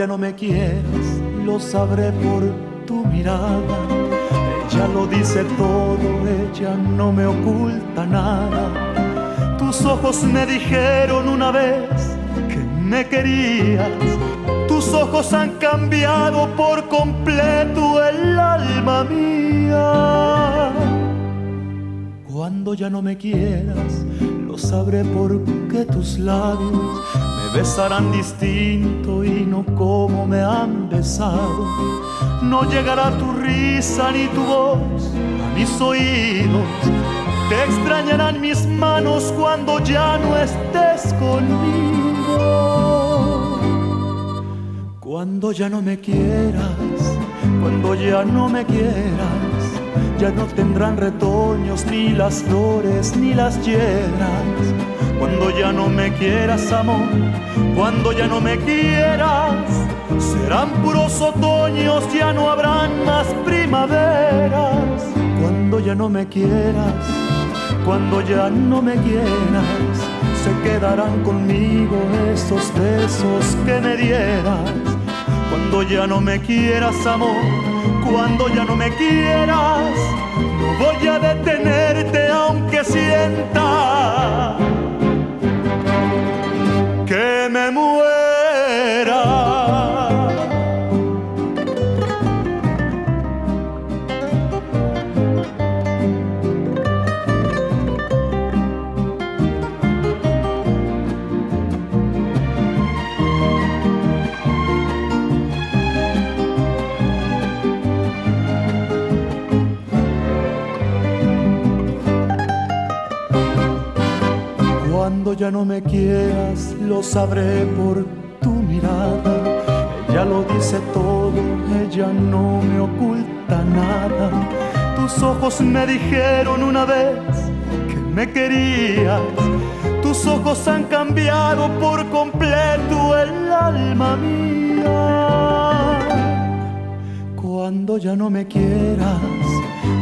ya no me quieras, lo sabré por tu mirada. Ella lo dice todo, ella no me oculta nada. Tus ojos me dijeron una vez que me querías. Tus ojos han cambiado por completo el alma mía. Cuando ya no me quieras, lo sabré porque tus labios besarán distinto y no como me han besado. No llegará tu risa ni tu voz a mis oídos. Te extrañarán mis manos cuando ya no estés conmigo. Cuando ya no me quieras, cuando ya no me quieras, ya no tendrán retoños ni las flores ni las hierbas ya no me quieras, amor, cuando ya no me quieras, serán puros otoños, ya no habrán más primaveras. Cuando ya no me quieras, cuando ya no me quieras, se quedarán conmigo esos besos que me dieras. Cuando ya no me quieras, amor, cuando ya no me quieras, no voy a detenerte Cuando ya no me quieras, lo sabré por tu mirada. Ella lo dice todo, ella no me oculta nada. Tus ojos me dijeron una vez que me querías. Tus ojos han cambiado por completo el alma mía. Cuando ya no me quieras,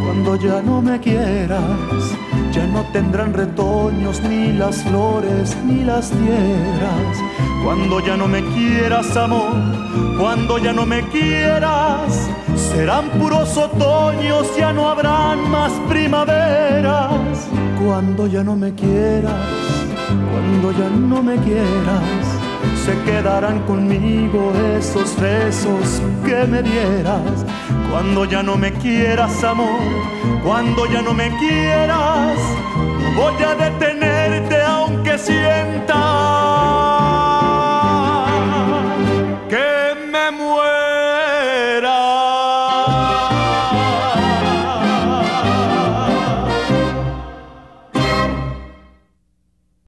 cuando ya no me quieras ya no tendrán retoños ni las flores ni las tierras. Cuando ya no me quieras, amor, cuando ya no me quieras, serán puros otoños, ya no habrán más primaveras. Cuando ya no me quieras, cuando ya no me quieras, se quedarán conmigo esos besos que me dieras. Cuando ya no me quieras, amor, cuando ya no me quieras, voy a detenerte aunque sienta